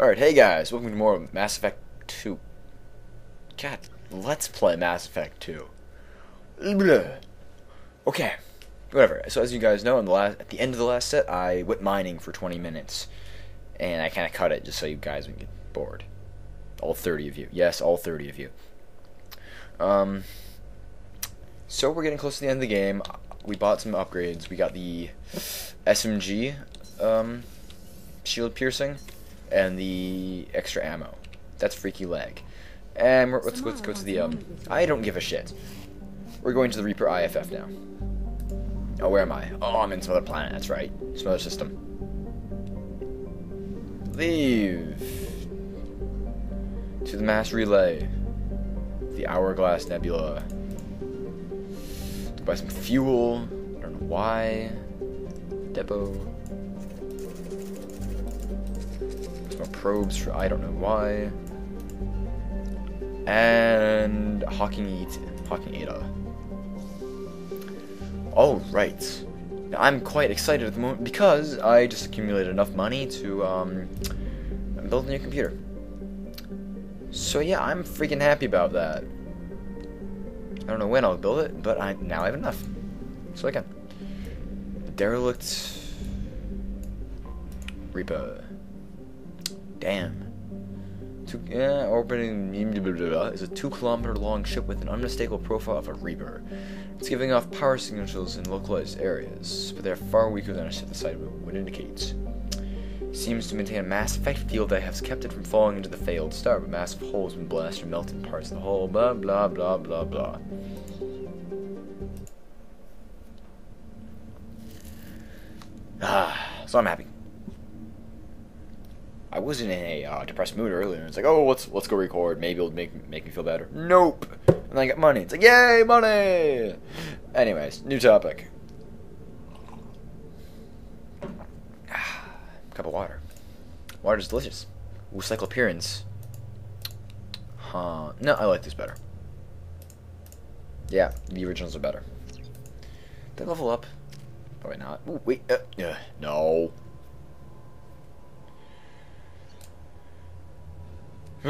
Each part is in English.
Alright, hey guys, welcome to more of Mass Effect 2. God, let's play Mass Effect 2. Blah. Okay, whatever. So as you guys know, in the last, at the end of the last set, I went mining for 20 minutes. And I kind of cut it just so you guys wouldn't get bored. All 30 of you. Yes, all 30 of you. Um, so we're getting close to the end of the game. We bought some upgrades. We got the SMG um, shield piercing and the extra ammo. That's freaky leg. And let's, let's go to the, um, I don't give a shit. We're going to the Reaper IFF now. Oh, where am I? Oh, I'm in some other planet, that's right. Some other system. Leave. To the mass relay. The Hourglass Nebula. Buy some fuel. I don't know why. Depot. Probes for I don't know why. And Hawking Eta Hawking Eta. All right. I'm quite excited at the moment because I just accumulated enough money to um, build a new computer. So yeah, I'm freaking happy about that. I don't know when I'll build it, but I now I have enough, so I can. Derelict Reaper. Damn. Two, yeah, orbiting is a two kilometer long ship with an unmistakable profile of a Reaper. It's giving off power signals in localized areas, but they are far weaker than a ship the would indicate. Seems to maintain a mass effect field that has kept it from falling into the failed star, but massive holes have been blasted or melted parts of the hull, blah blah blah blah blah. Ah, so I'm happy. I wasn't in a uh, depressed mood earlier. It's like, oh, let's let's go record. Maybe it'll make make me feel better. Nope. And I got money. It's like, yay, money. Anyways, new topic. Cup of water. Water is delicious. Ooh, cycloperins. Huh. No, I like this better. Yeah, the originals are better. I level up? Probably not. Ooh, wait. Uh, no.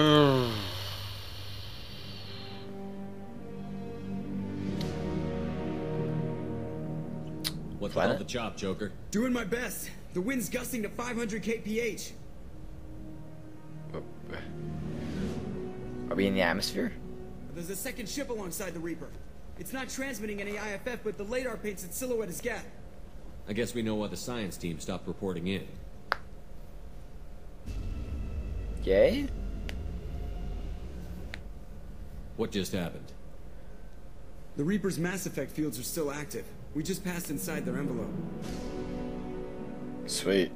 What's Planet? all the chop, Joker? Doing my best. The wind's gusting to 500 kph. Are we in the atmosphere? There's a second ship alongside the Reaper. It's not transmitting any IFF, but the radar paints its silhouette as Geth. I guess we know why the science team stopped reporting in. Yay? What just happened? The Reaper's Mass Effect fields are still active. We just passed inside their envelope. Sweet.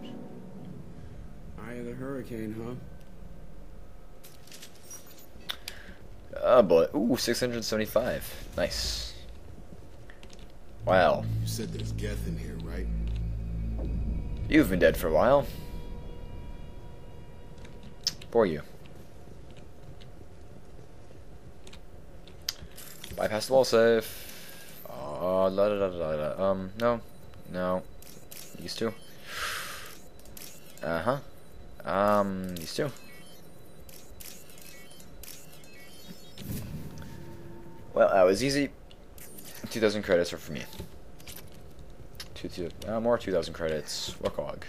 Eye of the Hurricane, huh? Oh boy. Ooh, 675. Nice. Wow. You said there's Geth in here, right? You've been dead for a while. For you. Bypass the wall safe. Oh, la da da da da. Um, no. No. These two. Uh huh. Um, these two. Well, that was easy. 2,000 credits are for me. Two, two, uh, more 2,000 credits. Warcog.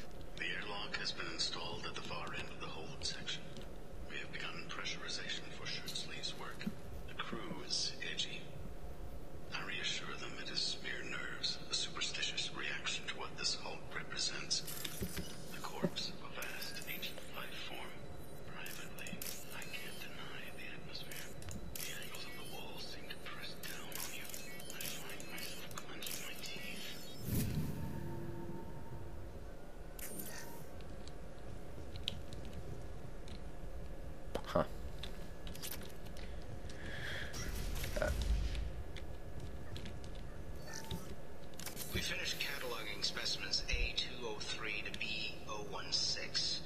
specimens A203 to B016.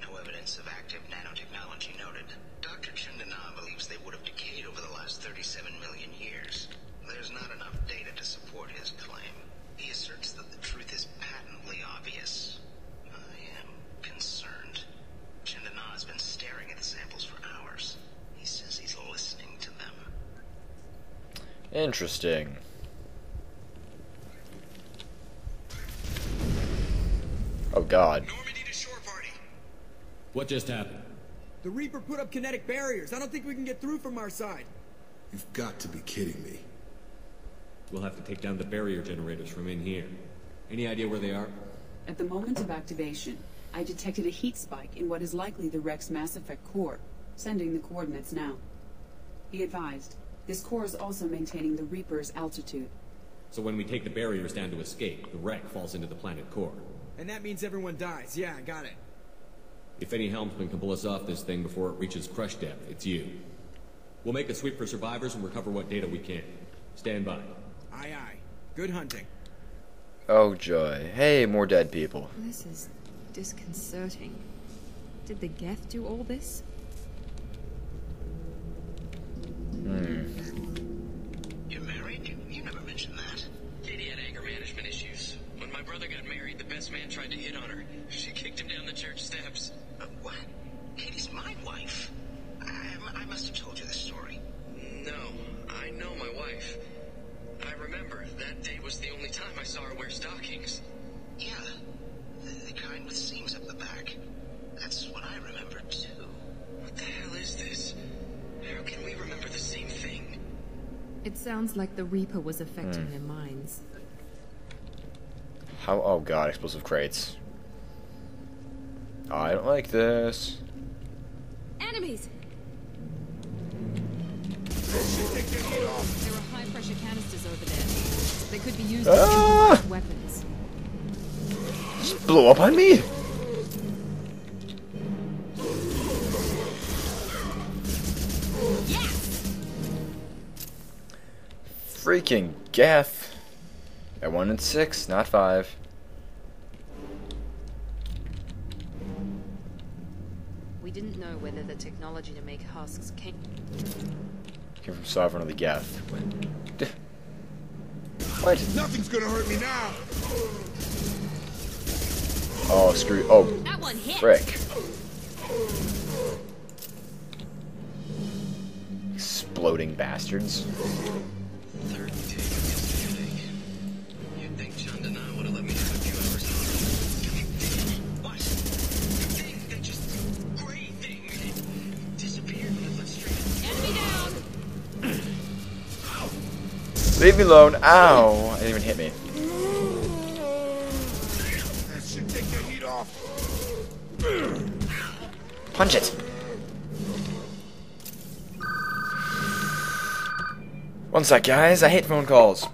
No evidence of active nanotechnology noted. Dr. Chandana believes they would have decayed over the last 37 million years. There's not enough data to support his claim. He asserts that the truth is patently obvious. I am concerned. Chandana has been staring at the samples for hours. He says he's listening to them. Interesting. Shore party. What just happened? The Reaper put up kinetic barriers. I don't think we can get through from our side. You've got to be kidding me. We'll have to take down the barrier generators from in here. Any idea where they are? At the moment of activation, I detected a heat spike in what is likely the wreck's Mass Effect core, sending the coordinates now. Be advised, this core is also maintaining the Reaper's altitude. So when we take the barriers down to escape, the wreck falls into the planet core. And that means everyone dies. Yeah, I got it. If any helmsman can pull us off this thing before it reaches crush depth, it's you. We'll make a sweep for survivors and recover what data we can. Stand by. Aye, aye. Good hunting. Oh joy. Hey, more dead people. This is disconcerting. Did the Geth do all this? To hit on her. She kicked him down the church steps. Uh, what? Katie's my wife. I, I must have told you this story. No, I know my wife. I remember that day was the only time I saw her wear stockings. Yeah, the, the kind with seams up the back. That's what I remember too. What the hell is this? How can we remember the same thing? It sounds like the Reaper was affecting their minds. How? Oh god, explosive crates. I don't like this. Enemies! There are high-pressure canisters over there. They could be used as Ah! improvised weapons. Just blew up on me. Freaking Geth. one wanted six, not five. We didn't know whether the technology to make husks came. Came from Sovereign of the Geth. What? Nothing's gonna hurt me now. Oh, screw. Oh, That one hit! frick. Exploding bastards. Leave me alone. Ow. It didn't even hit me. Punch it. One sec, guys. I hate phone calls.